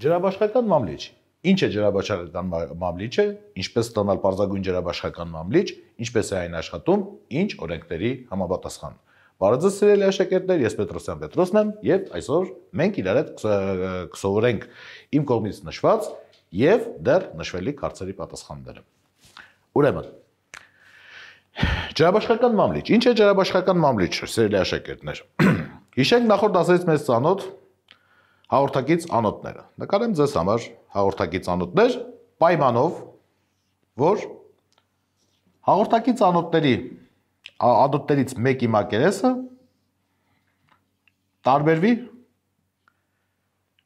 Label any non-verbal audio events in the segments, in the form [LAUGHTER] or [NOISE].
Ջրաբաշխական մամլիչ։ Ինչ է ջրաբաշխական մամլիչը, ինչպես ստանալ պարզագույն ջրաբաշխական մամլիչ, ինչպես է այն աշխատում, ինչ օրենքների համապատասխան։ Բարեձեզ սիրելի աշակերտներ, ես Պետրոսյան Պետրոսն եմ եւ այսօր մենք իրար հետ կսովորենք իմ կողմից նշված եւ դեռ նշվելիք հարցերի պատասխանները։ Ուրեմն Ջրաբաշխական մամլիչ։ Ինչ է ջրաբաշխական մամլիչ, սիրելի աշակերտներ։ [CLEARS THROAT] Հիշենք նախորդ դասերից մեզ ծանոթ հաղորդակից անոթները։ Նկարեմ ձեզ համար հաղորդակից անոթներ պայմանով, որ հաղորդակից անոթների անոթներից մեկի մակերեսը տարբերվի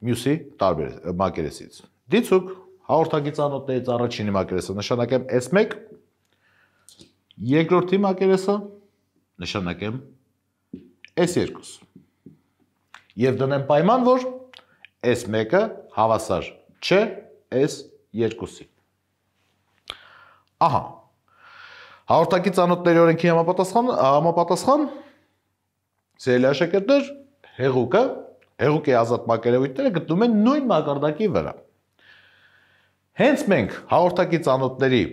մյուսի տարբեր մակերեսից։ Դիցուկ հաղորդակից անոթներից առաջինի մակերեսը նշանակեմ S1, երկրորդի մակերեսը նշանակեմ S2 եւ դնեմ պայման, որ S1-ը հավասար չէ S2-ի։ Ահա։ Հաղորդակից անոթների օրենքի համապատասխան համապատասխան սիրելի աշակերտներ, հեղուկը, հեղուկի ազատ մակերևույթները գտնվում են նույն մակարդակի վրա։ Հենց մենք հաղորդակից անոթների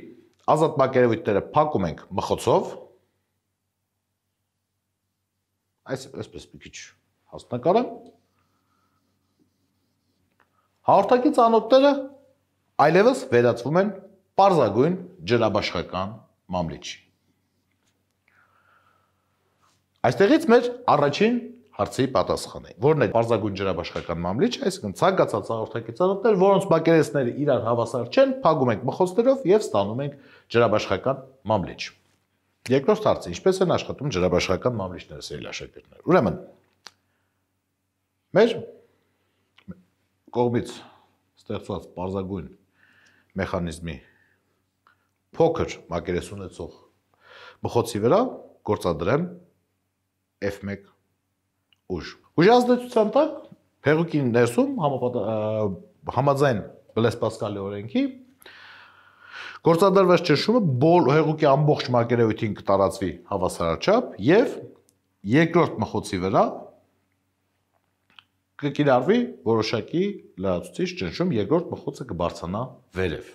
ազատ մակերևույթները փակում ենք մխոցով, այս այսպես մի քիչ հասնակարը Հաղորդակից անոթները այլևս վերածվում են պարզագույն ջրաբաշխական մամլիչի։ Այստեղից մեր առաջին հարցի պատասխանը, որն է պարզագույն ջրաբաշխական մամլիչ, այսինքն ցանկացած հաղորդակից անոթներ, որոնց մակերեսները իրար հավասար չեն, փակում ենք մխոցներով եւ ստանում ենք ջրաբաշխական մամլիչ։ Երկրորդ հարցը, ինչպես են աշխատում ջրաբաշխական մամլիչները, սիրելի աշակերտներ։ Ուրեմն մեր կողմից ստեղծված պարզագույն մեխանիզմի փոքր մակերես ունեցող մխոցի վրա գործադրեմ F1 ուժ։ Ուժի ազդեցության տակ հեղուկի ներսում համաձայն Բլես Պասկալի օրենքի գործադրված ճնշումը հեղուկի ամբողջ մակերևույթին կտարածվի հավասարաչափ եւ երկրորդ մխոցի վրա կկիրառվի որոշակի լրացուցիչ ճնշում, երկրորդ մխոցը կբարձրանա վերև։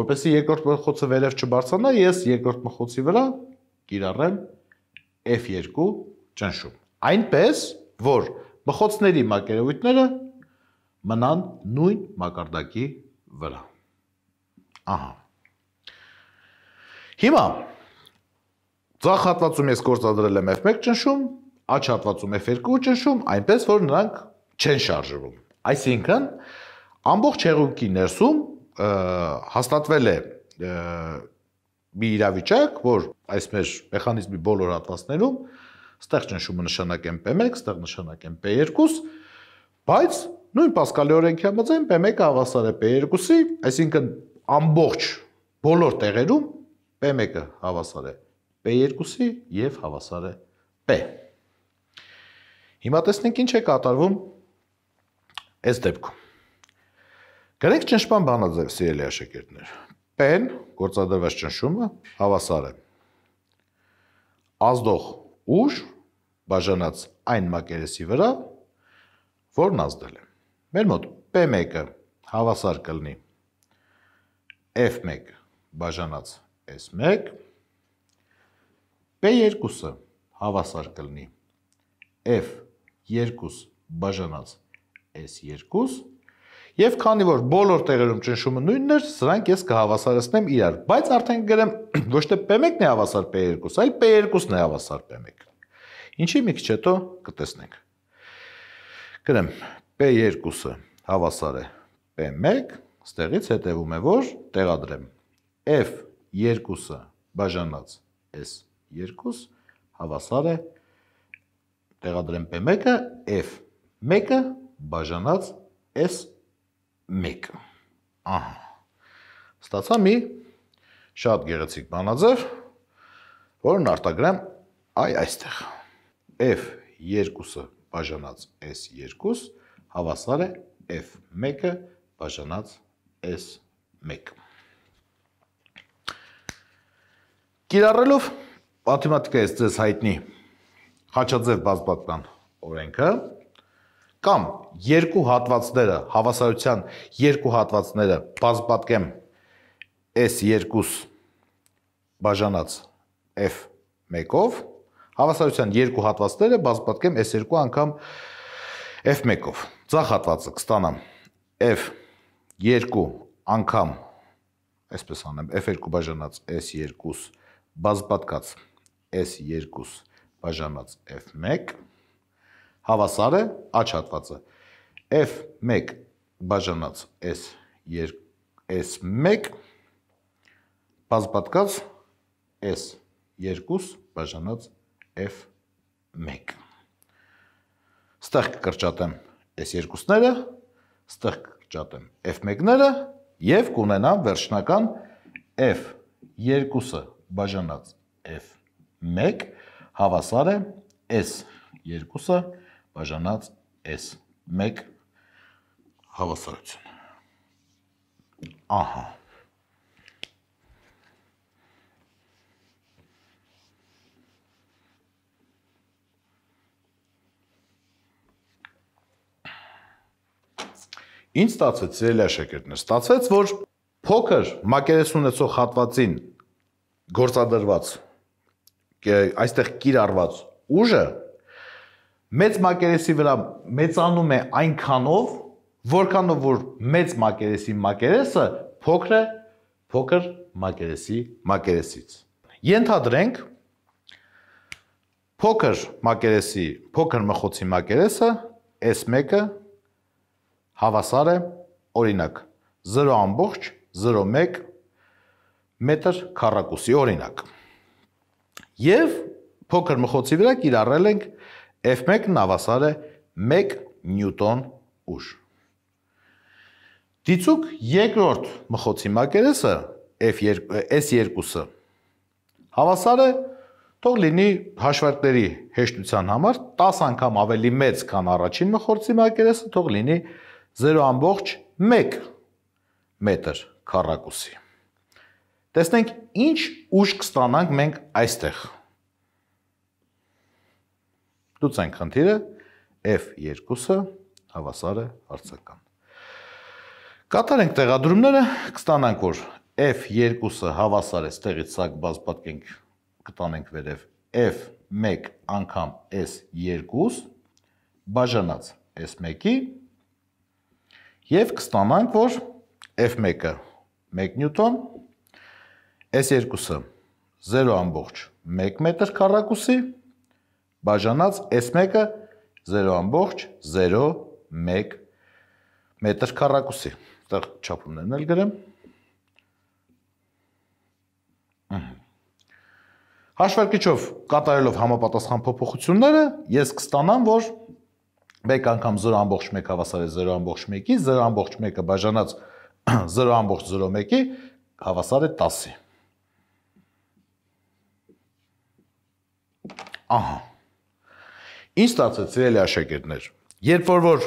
Որպեսզի երկրորդ մխոցը վերև չբարձրանա, ես երկրորդ մխոցի վրա կիրառեմ F2 ճնշում։ Այնպես, որ մխոցների մակերևույթները մնան նույն մակարդակի վրա։ Ահա։ Հիմա ցախ հատվածում ես գործադրել եմ F1 ճնշում, աջ հատվածում F2 ճնշում, այնպես որ նրանք չեն շարժվում։ Այսինքն ամբողջ հեղուկի ներսում հաստատվել է մի իրավիճակ, որ այս մեր մեխանիզմի բոլոր հատվածներում ստեղ ճնշումը նշանակեմ P1, ստեղ նշանակեմ P2, բայց նույն Պասկալի օրենքի համաձայն P1-ը հավասար է P2-ի, այսինքն ամբողջ բոլոր տեղերում P1-ը հավասար է P2-ի եւ հավասար է P։ Հիմա տեսնենք ինչ է կատարվում Այս դեպքում Գրեք ճնշման բանաձև սիրելի աշակերտներ։ P-ն գործադրված ճնշումը հավասար է ազդող ուժ բաժանած այն մակերեսի վրա, որն ազդել է։ Մեր մոտ P1-ը հավասար կլինի F1 բաժանած S1 P2-ը հավասար կլինի F2 բաժանած S2 Եվ քանի որ բոլոր տեղերում ճնշումը նույնն էր, սրանք ես կհավասարեցնեմ իրար, բայց արդեն գրեմ [CLEARS THROAT] ոչ թե P1-ն է հավասար P2, այլ P2-ն է հավասար P1։ Ինչի մի քիչ հետո կտեսնենք։ Գրեմ P2-ը հավասար է P1, ստեղից հետևում է, որ տեղադրեմ. F2-ը բաժանած S2 հավասար է տեղադրեմ P1-ը F1-ը բաժանած S1։ Ահա։ Ստացա մի շատ գեղեցիկ բանաձև, որն արտագրեմ այ այստեղ։ F2-ը բաժանած S2 հավասար է F1-ը բաժանած S1։ Կիրառելով մաթեմատիկայից ձեզ հայտնի խաչաձև բազմապատկան օրենքը, կամ երկու հատվածները հավասարության երկու հատվածները բազմապատկեմ S2 բաժանած F1-ով հավասարության երկու հատվածները բազմապատկեմ S2 անգամ F1-ով ցախ հատվածը կստանամ F2 անգամ այսպես անեմ F2 բաժանած S2 բազմապատկած S2 բաժանած F1 հավասար է աչ հատվածը f1 բաժանած s2 s1 բազմապատկած s2 բաժանած f1 ստեղ կկրճատեմ s2-ները, ստեղ կկրճատեմ f1-ները եւ կունենամ վերջնական f2-ը բաժանած f1 հավասար է s2-ը բաժանած S1 հավասարություն։ Ահա։ Ինչ ստացվեց, սիրելի աշակերտներ, ստացվեց, որ փոքր մակերես ունեցող հատվածին գործադրված այստեղ կիրառված ուժը մեծ մակերեսի վրա մեծանում է այնքանով, որքանով որ մեծ մակերեսի մակերեսը փոքր է փոքր մակերեսի մակերեսից։ Ենթադրենք փոքր մակերեսի, փոքր մխոցի մակերեսը S1-ը հավասար է օրինակ 0.01 մետր քառակուսի օրինակ։ Եվ փոքր մխոցի վրա կիրառել ենք F1-ն հավասար է 1 նյուտոն ուժ։ Դիցուկ երկրորդ մխոցի մակերեսը F2 S2-ը հավասար է թող լինի հաշվարկների հեշտության համար 10 անգամ ավելի մեծ, քան առաջին մխոցի մակերեսը, թող լինի 0.1 մետր քառակուսի։ Տեսնենք ինչ ուժ կստանանք մենք այստեղ։ Լուծենք խնդիրը F2-ը հավասար է հարցական։ Կատարենք տեղադրումները, կստանանք, որ F2-ը հավասար է, ստեղից սակ բազմապատկենք, կտանենք վերև F1 անգամ S2 բաժանած S1-ի եւ կստանանք, որ F1-ը 1 նյուտոն, S2-ը 0.1 մետր քառակուսի բաժանած S1-ը 0.01 մետր քառակուսի։ Այդտեղ չափումներն էլ գրեմ։ Հաշվարկիչով կատարելով համապատասխան փոփոխությունները ես կստանամ, որ 1 անգամ 0.1 հավասար է 0.1-ի, 0.1-ը բաժանած [CLEARS THROAT] 0.01-ի հավասար է 10-ի։ Ահա Ինչ ստացեց սիրելի աշակերտներ։ Երբ որ որ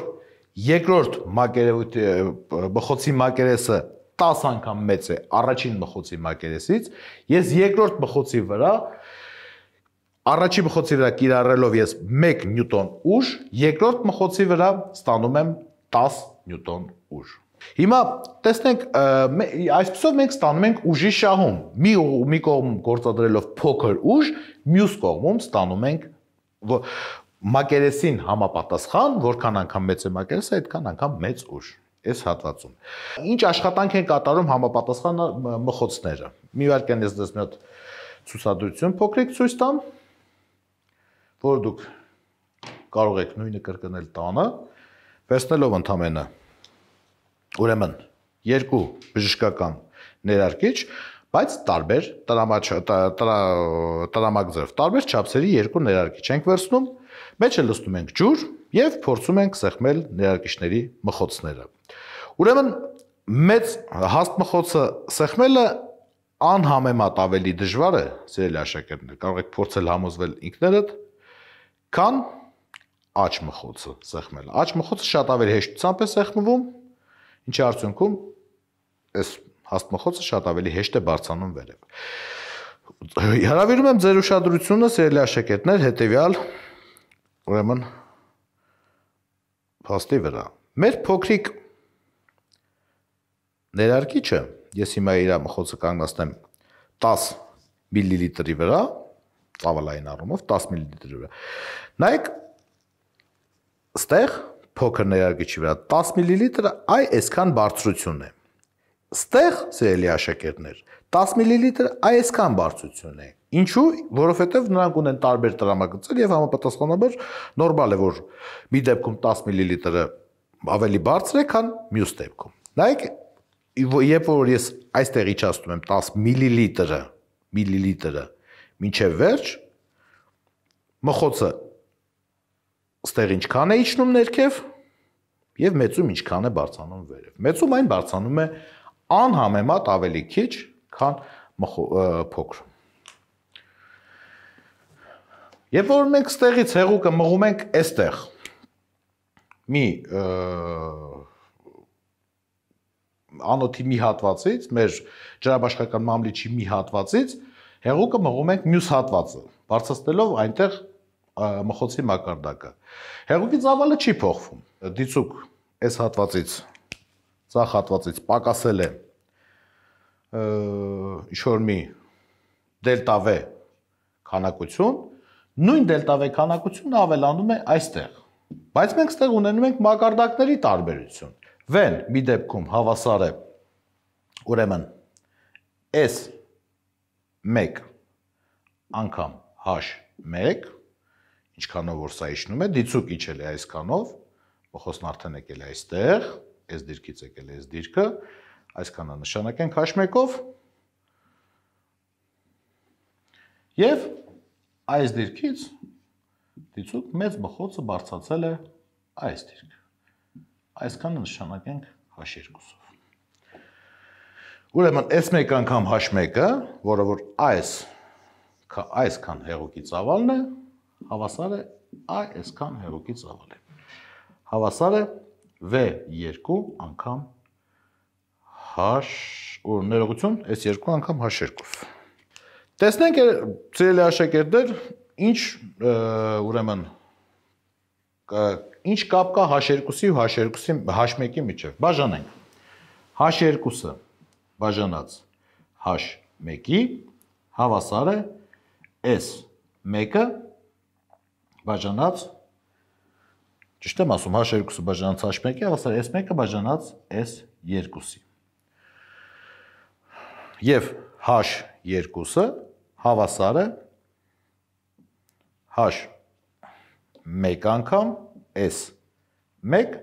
երկրորդ մակերեսի բխոցի մակերեսը 10 անգամ մեծ է առաջին բխոցի մակերեսից, ես երկրորդ բխոցի վրա առաջի բխոցի վրա կիրառելով ես 1 նյուտոն ուժ, երկրորդ բխոցի վրա ստանում եմ 10 նյուտոն ուժ։ Հիմա տեսնենք այսպեսով մենք ստանում ենք ուժի շահում։ Մի մի կողմում գործադրելով փոքր ուժ, մյուս կողմում ստանում ենք մակերեսին համապատասխան, որքան անգամ մեծ է մակերեսը, այդքան անգամ մեծ ուժ այս հատվածում։ Ինչ աշխատանք են կատարում համապատասխան մխոցները։ Մի վարքյան ես դες մի հատ ցուցադրություն փոքրիկ ցույց տամ, որ դուք կարող եք նույնը կրկնել տանը, վերցնելով ընդամենը ուրեմն երկու բժշկական ներարկիչ, բայց տարբեր տրամաչ տրամակ ձև, տարբեր չափսերի երկու ներարկիչ ենք վերցնում Մեջը լցնում ենք ջուր եւ փորձում ենք սեղմել ներարկիչների մխոցները։ Ուրեմն մեծ հաստ մխոցը սեղմելը անհամեմատ ավելի դժվար է, սիրելի աշակերտներ, կարող եք փորձել համոզվել ինքներդ, քան աճ մխոցը սեղմելը։ Աճ մխոցը շատ ավելի հեշտությամբ է սեղմվում, ինչի արդյունքում այս հաստ մխոցը շատ ավելի հեշտ է բարձանում վերև։ Հրավիրում եմ ձեր ուշադրությունը, սիրելի աշակերտներ, հետեւյալ Ուրեմն փաստի վրա։ Մեր փոքրիկ ներարկիչը, ես հիմա իր մխոցը կանգնացնեմ 10 մլ-ի վրա, ծավալային առումով 10 մլ-ի վրա։ Նայեք, ստեղ փոքր ներարկիչի վրա 10 մլ-ը այ այսքան բարձրություն է։ Ստեղ, սիրելի աշակերտներ, 10 մլ այսքան բարձրություն է։ Ինչու՞, որովհետև նրանք ունեն տարբեր տրամագծեր եւ համապատասխանաբար նորմալ է, որ մի դեպքում 10 մլ-ը ավելի բարձր է, քան մյուս դեպքում։ Նայեք, երբ որ ես այստեղ իջացնում եմ 10 մլ-ը, մլ-ը, մինչև վերջ, մխոցը ստեղ ինչքան է իջնում ներքև եւ մեծում ինչքան է բարձանում վերև։ Մեծում այն բարձանում է անհամեմատ ավելի քիչ, քան փոքր։ Երբ որ մենք ստեղից հեղուկը մղում ենք այստեղ, մի անոթի մի հատվածից, մեր ջրաբաշխական մամլիչի մի հատվածից, հեղուկը մղում ենք մյուս հատվածը, բարձրացնելով այնտեղ մխոցի մակարդակը։ Հեղուկի ծավալը չի փոխվում։ Դիցուկ այս հատվածից ցախ հատվածից պակասել է ինչ-որ մի դելտա V քանակություն, նույն դելտա V քանակությունը ավելանում է այստեղ։ Բայց մենք ստեղ ունենում ենք մակարդակների տարբերություն։ V-ն մի դեպքում հավասար է ուրեմն S1 անգամ H1 ինչքանով որ սա իջնում է, դիցուկ իջել է այսքանով, փոխոսն արդեն եկել է այստեղ, այս դիրքից եկել է այս դիրքը, այսքանը նշանակենք H1-ով եւ այս դիրքից դիցուկ մեծ բխոցը բարձացել է այս դիրք։ Այսքանը նշանակենք H2-ով։ Ուրեմն S1 անգամ H1-ը, որը որ այս այսքան հեղուկի ծավալն է, հավասար է այսքան հեղուկի ծավալ է։ Հավասար է V2 անգամ H ու ներողություն, այս երկու անգամ H2։ Տեսնենք ծրելի աշակերտներ, ինչ ուրեմն ինչ կապ կա H2-ի ու H2-ի H1-ի միջև։ Բաժանենք։ H2-ը բաժանած H1-ի հավասար է S1-ը բաժանած ճիշտ եմ ասում H2-ը բաժանած H1-ի հավասար S1-ը բաժանած S2-ի եւ H2-ը հավասար է H1 անգամ S1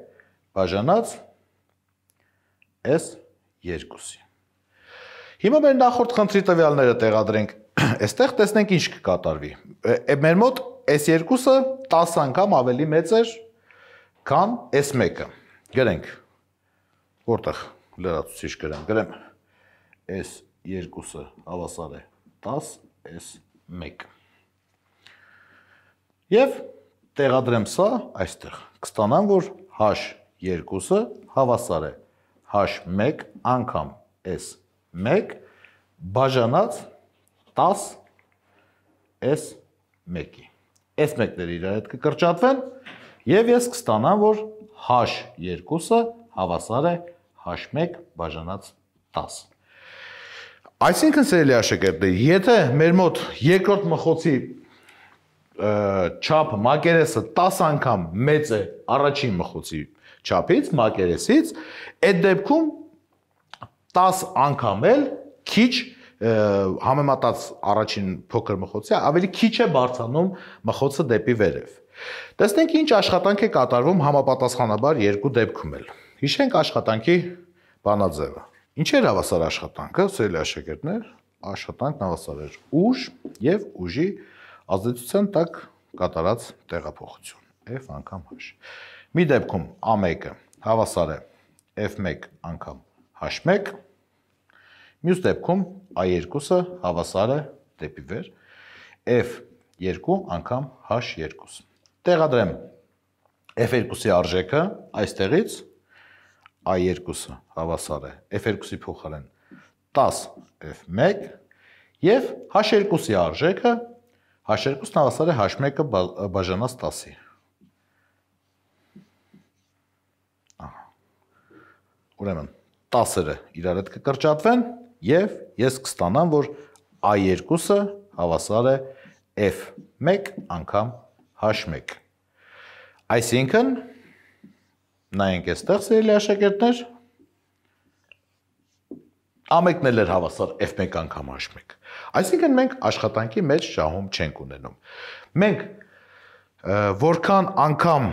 բաժանած S2-ի։ Հիմա մեր նախորդ խնդրի տվյալները տեղադրենք։ [CLEARS THROAT] Այստեղ տեսնենք ինչ կկատարվի։ Մեր մոտ S2-ը 10 անգամ ավելի մեծ էր, քան S1-ը։ Գրենք։ Որտեղ լրացուցիչ գրեմ։ Գրեմ. S 2-ը հավասար է 10 S1։ Եվ տեղադրեմ սա այստեղ։ Կստանամ, որ H2-ը հավասար է H1 անգամ S1 բաժանած 10 S1-ի։ S1-ները իրար հետ կկրճատվեն եւ ես կստանամ, որ H2-ը հավասար է H1 բաժանած 10։ Այսինքն սիրելի աշակերտներ, եթե մեր մոտ երկրորդ մխոցի չափ մակերեսը 10 անգամ մեծ է առաջին մխոցի չափից, մակերեսից, այդ դեպքում 10 անգամ էլ քիչ համեմատած առաջին փոքր մխոցի ավելի քիչ է բարձանում մխոցը դեպի վերև։ Տեսնենք ինչ աշխատանք է կատարվում համապատասխանաբար երկու դեպքում էլ։ Հիշենք աշխատանքի բանաձևը։ Ինչ էր հավասար աշխատանքը, սիրելի աշակերտներ, աշխատանքն հավասար էր ուժ եւ ուժի ազդեցության տակ կատարած տեղափոխություն F անգամ H։ Մի դեպքում A1-ը հավասար է F1 անգամ H1, մյուս դեպքում A2-ը հավասար է դեպի վեր F2 անգամ H2։ Տեղադրեմ F2-ի արժեքը այստեղից A2-ը հավասար է F2-ի փոխարեն 10 F1 եւ H2-ի արժեքը H2-ն հավասար է H1-ը բաժանած 10-ի։ ուրեմն 10-ը իրար հետ կկրճատվեն եւ ես կստանամ, որ A2-ը հավասար է F1 անգամ H1։ Այսինքն նայենք այստեղ սիրելի աշակերտներ, ամեկն էլ էր հավասար F1 անգամ H1։ Այսինքն մենք աշխատանքի մեջ շահում չենք ունենում։ Մենք որքան անգամ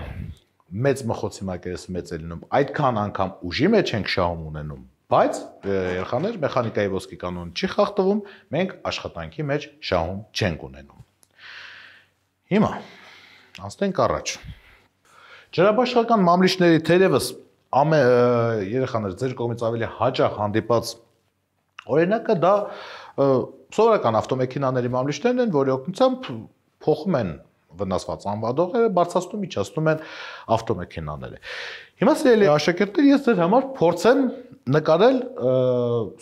մեծ մխոցի մակերես մեծ է լինում, այդքան անգամ ուժի մեջ ենք շահում ունենում, բայց երեխաներ մեխանիկայի ոսկի կանոնը չի խախտվում, մենք աշխատանքի մեջ շահում չենք ունենում։ Հիմա անցնենք առաջ։ Ջրաբաշխական մամլիչների թերևս ամե երեխաներ ձեր կողմից ավելի հաճախ հանդիպած օրինակը դա սովորական ավտոմեքենաների մամլիչներն են, որի օգնությամբ փոխում են վնասված անվադողները բարձրացնում իջացնում են ավտոմեքենաները։ Հիմա սիրելի աշակերտներ, ես ձեր համար փորձեմ նկարել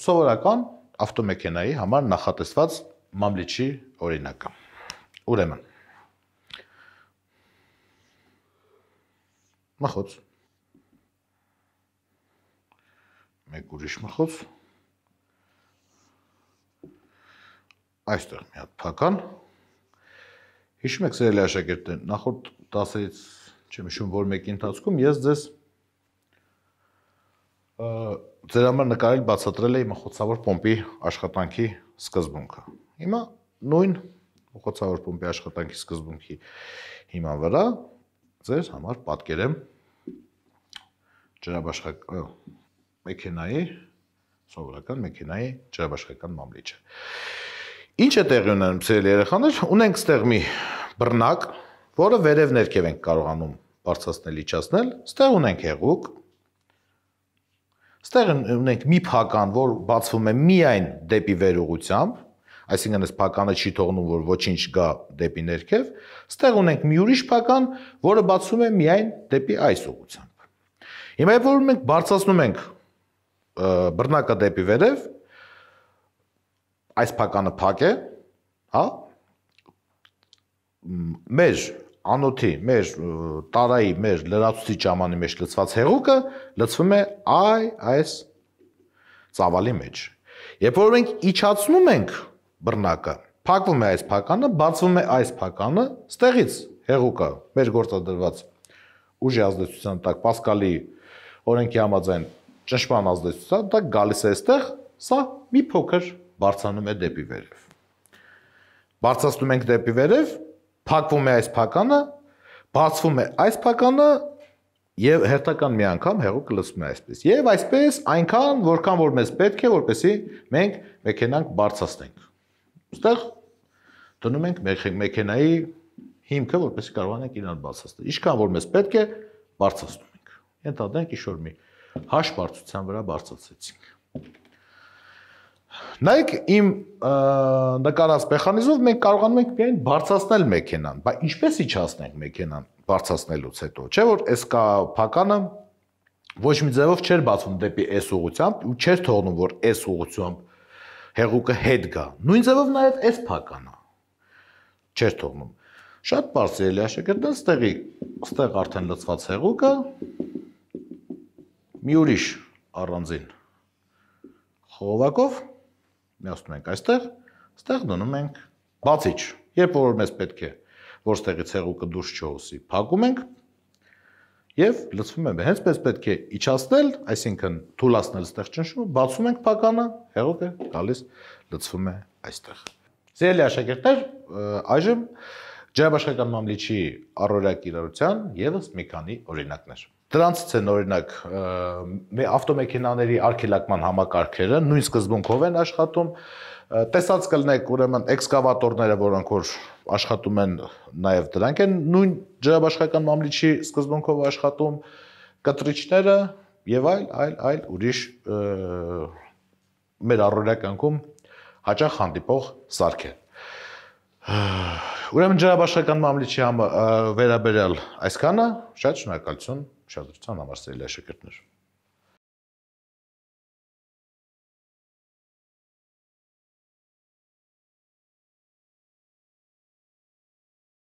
սովորական ավտոմեքենայի համար նախատեսված մամլիչի օրինակը։ Ուրեմն մխոց մեկ ուրիշ մխոց այստեղ մի հատ փական Հիշում եք սիրելի աշակերտներ, նախորդ դասերից չեմ հիշում որ մեկի ընթացքում ես ձեզ ձեր համար նկարել բացատրել էի մխոցավոր պոմպի աշխատանքի սկզբունքը։ Հիմա նույն մխոցավոր պոմպի աշխատանքի սկզբունքի հիման վրա ձեր համար պատկերեմ ջրաբաշխակ մեքենայի սովորական մեքենայի ջրաբաշխական մամլիչը։ Ինչ է տեղի ունենում ցել երեխաներ, ունենք ստեղ մի բռնակ, որը վերև ներքև ենք կարողանում բարձրացնել, իջացնել, ստեղ ունենք հեղուկ, ստեղ ունենք մի փական, որ բացվում է միայն դեպի վեր ուղությամբ, այսինքն այս փականը չի թողնում, որ ոչինչ գա դեպի ներքև, ստեղ ունենք մի ուրիշ փական, որը բացվում է միայն դեպի այս ուղությամբ։ Հիմա երբ որ մենք բարձրացնում ենք բռնակը դեպի վերև, այս փականը փակ է, հա? Մեր անոթի, մեր տարայի, մեր լրացուցիչ ամանի մեջ լցված հեղուկը լցվում է այ այս ծավալի մեջ։ Երբ որ մենք իջացնում ենք բռնակը, փակվում է այս փականը, բացվում է այս փականը, ստեղից հեղուկը մեր գործադրված ուժի ազդեցության տակ Պասկալի օրենքի համաձայն ճնշման ազդեցության տակ գալիս է այստեղ, սա մի փոքր բարձանում է դեպի վերև։ Բարձրացնում ենք դեպի վերև, փակվում է այս փականը, բացվում է այս փականը եւ հերթական մի անգամ հեղուկը լցվում է այսպես։ Եվ այսպես այնքան, որքան որ մեզ պետք է, որպեսի մենք մեքենանք բարձրացնենք։ Այստեղ դնում ենք մեքենայի հիմքը, որպեսի կարողանանք իրան բարձրացնել։ Ինչքան որ մեզ պետք է, բարձրացնում ենք։ Ենթադրենք ինչ-որ մի հաշ բարձրության վրա բարձրացեցինք։ Նայեք իմ նկարած մեխանիզմով մենք կարողանում ենք միայն բարձրացնել մեքենան, բայց ինչպես իջացնենք մեքենան բարձրացնելուց հետո։ Չէ՞ որ այս կա փականը ոչ մի ձևով չէր բացվում դեպի այս ուղությամբ ու չէր թողնում որ այս ուղությամբ հեղուկը հետ գա։ Նույն ձևով նաև այս փականը չէր թողնում։ Շատ բարձր էլի աշակերտն ստեղի, ստեղ արդեն լծված հեղուկը մի ուրիշ առանձին խողովակով միացնում ենք այստեղ, այստեղ դնում ենք բացիչ։ Երբ որ մեզ պետք է, որ ստեղից հեղուկը դուրս չհոսի, փակում ենք եւ լցվում է։ Հենց պես պետք է իջացնել, այսինքն թուլացնել ստեղ ճնշումը, բացում ենք փականը, հեղուկը գալիս լցվում է այստեղ։ Սիրելի աշակերտներ, այժմ ջրաբաշխական մամլիչի առօրյա կիրառության եւս մի քանի օրինակներ։ Դրանցից են օրինակ ավտոմեքենաների արգելակման համակարգերը նույն սկզբունքով են աշխատում։ Տեսած կլնեք ուրեմն էքսկավատորները, որոնք որ աշխատում են, նաև դրանք են նույն ջրաբաշխական մամլիչի սկզբունքով աշխատում, կտրիչները եւ այլ, այլ, այլ ուրիշ մեր առօրյա կյանքում հաճախ հանդիպող սարքեր։ Ուրեմն ջրաբաշխական մամլիչի վերաբերյալ այսքանը, շատ շնորհակալություն ուշադրության համար սիրելի աշակերտներ